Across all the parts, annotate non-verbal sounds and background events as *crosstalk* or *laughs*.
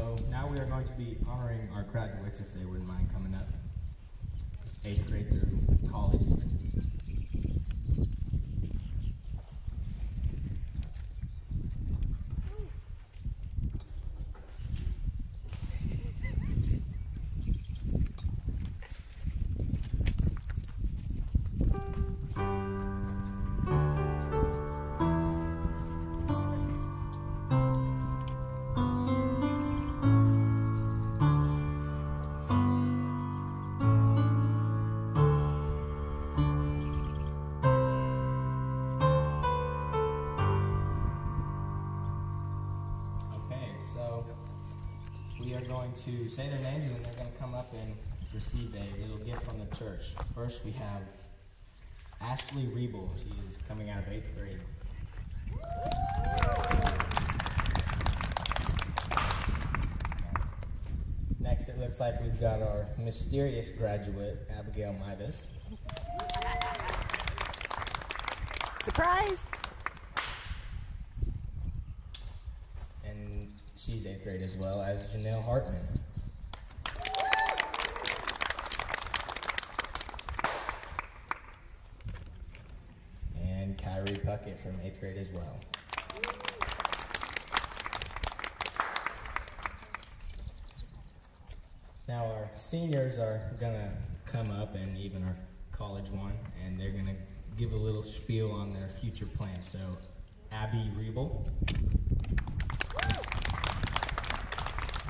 So now we are going to be honoring our graduates if they wouldn't mind coming up. Eighth grade through college. We are going to say their names and then they're going to come up and receive a little gift from the church. First, we have Ashley Riebel. She is coming out of eighth grade. Next, it looks like we've got our mysterious graduate, Abigail Midas. Surprise! And she's eighth grade as well as Janelle Hartman. And Kyrie Puckett from eighth grade as well. Now our seniors are gonna come up and even our college one and they're gonna give a little spiel on their future plans. So Abby Riebel.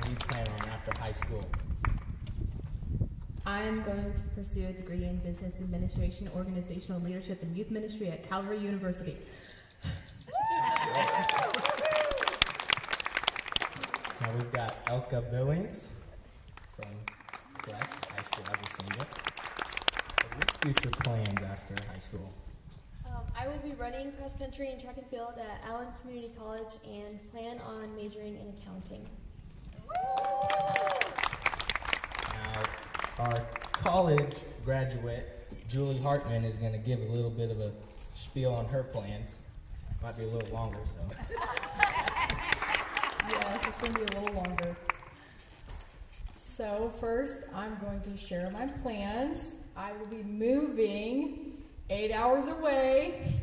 What do you plan on after high school? I am going to pursue a degree in business administration, organizational leadership, and youth ministry at Calvary University. Now we've got Elka Billings from Crest High School as a senior. What are your future plans after high school? Um, I will be running cross country and track and field at Allen Community College and plan on majoring in accounting. Now, our college graduate, Julie Hartman, is going to give a little bit of a spiel on her plans. Might be a little longer, so. Yes, it's going to be a little longer. So, first, I'm going to share my plans. I will be moving eight hours away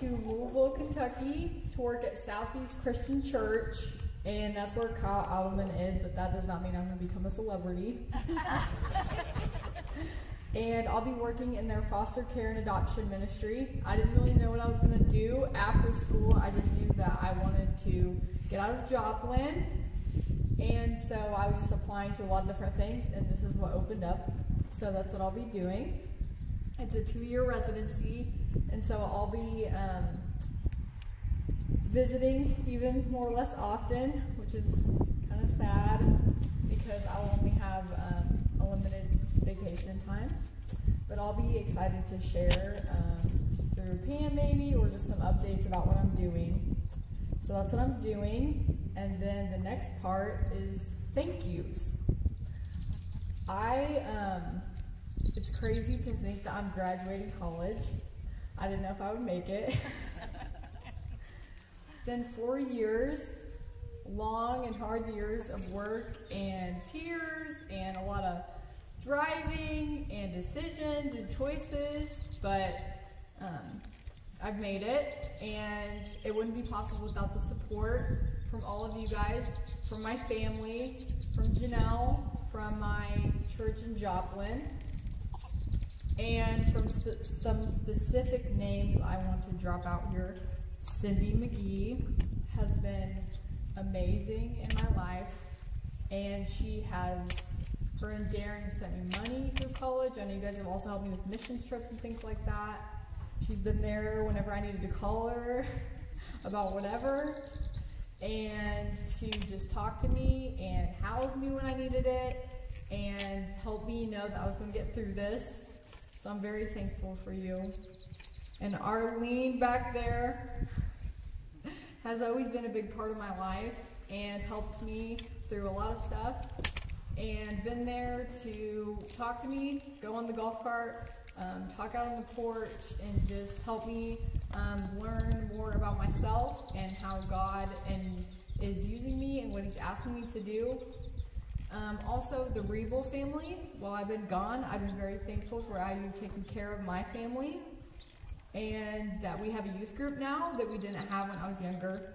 to Louisville, Kentucky to work at Southeast Christian Church. And that's where Kyle Idleman is, but that does not mean I'm going to become a celebrity. *laughs* and I'll be working in their foster care and adoption ministry. I didn't really know what I was going to do after school. I just knew that I wanted to get out of Joplin. And so I was just applying to a lot of different things, and this is what opened up. So that's what I'll be doing. It's a two year residency, and so I'll be um, visiting even more or less often, which is kind of sad because I'll only have um, a limited vacation time. But I'll be excited to share um, through Pam maybe or just some updates about what I'm doing. So that's what I'm doing. And then the next part is thank yous. I, um, it's crazy to think that I'm graduating college. I didn't know if I would make it. *laughs* it's been four years, long and hard years of work and tears and a lot of driving and decisions and choices, but um, I've made it, and it wouldn't be possible without the support from all of you guys, from my family, from Janelle, from my church in Joplin, from some specific names I want to drop out here. Cindy McGee has been amazing in my life, and she has her and Darren sent me money through college. I know you guys have also helped me with missions trips and things like that. She's been there whenever I needed to call her *laughs* about whatever, and to just talk to me and house me when I needed it, and help me know that I was going to get through this. So I'm very thankful for you. And Arlene back there has always been a big part of my life and helped me through a lot of stuff and been there to talk to me, go on the golf cart, um, talk out on the porch, and just help me um, learn more about myself and how God and is using me and what He's asking me to do. Um, also, the Riebel family, while I've been gone, I've been very thankful for how you've taken care of my family and that we have a youth group now that we didn't have when I was younger,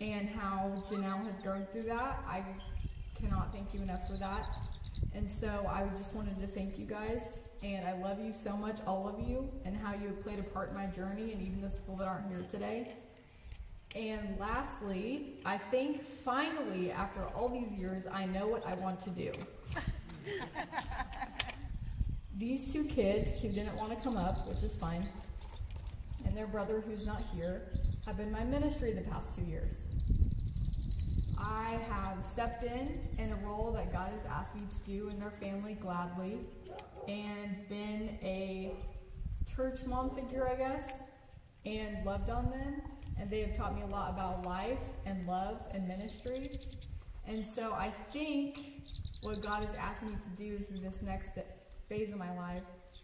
and how Janelle has grown through that. I cannot thank you enough for that. And so I just wanted to thank you guys, and I love you so much, all of you, and how you have played a part in my journey, and even those people that aren't here today. And lastly, I think finally, after all these years, I know what I want to do. *laughs* these two kids who didn't want to come up, which is fine, and their brother who's not here, have been my ministry the past two years. I have stepped in in a role that God has asked me to do in their family gladly and been a church mom figure, I guess, and loved on them. And they have taught me a lot about life and love and ministry. And so I think what God is asking me to do through this next phase of my life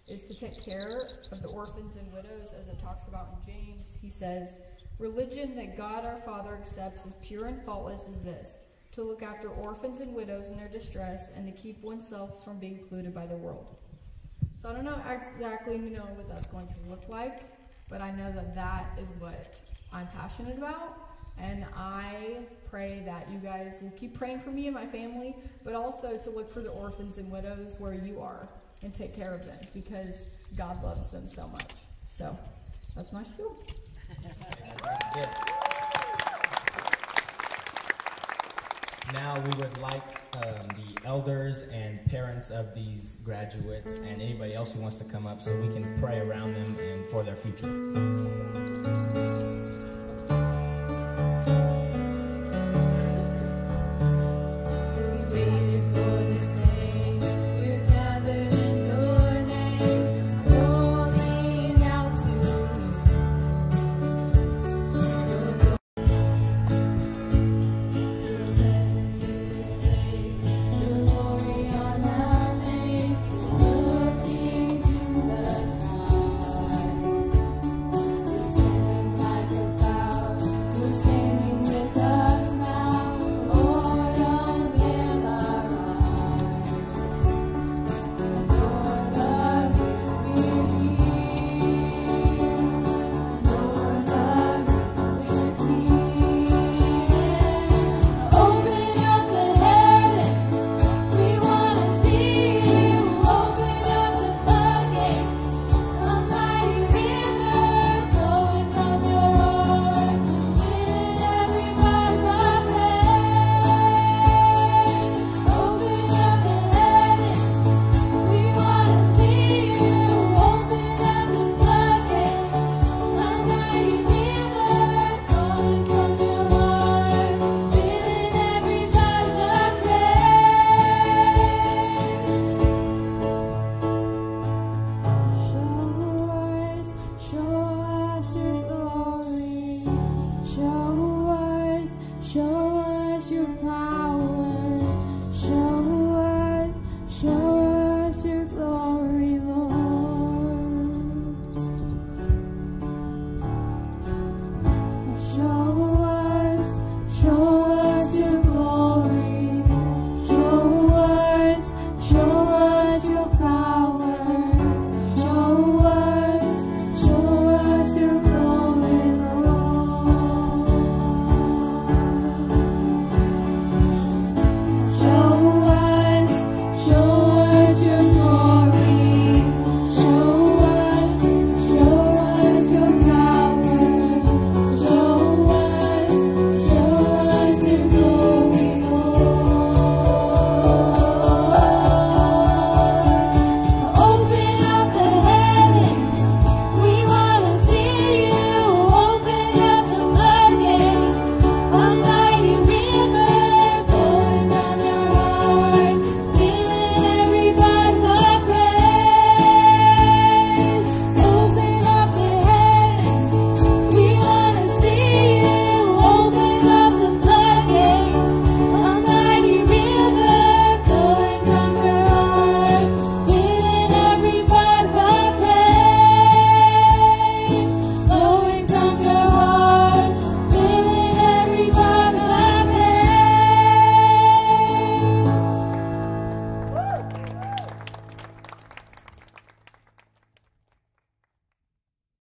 is to take care of the orphans and widows, as it talks about in James. He says, Religion that God our Father accepts as pure and faultless is this to look after orphans and widows in their distress and to keep oneself from being polluted by the world. So I don't know exactly you know what that's going to look like, but I know that that is what I'm passionate about. And I pray that you guys will keep praying for me and my family, but also to look for the orphans and widows where you are and take care of them because God loves them so much. So that's my spiel. *laughs* Now we would like um, the elders and parents of these graduates and anybody else who wants to come up so we can pray around them and for their future.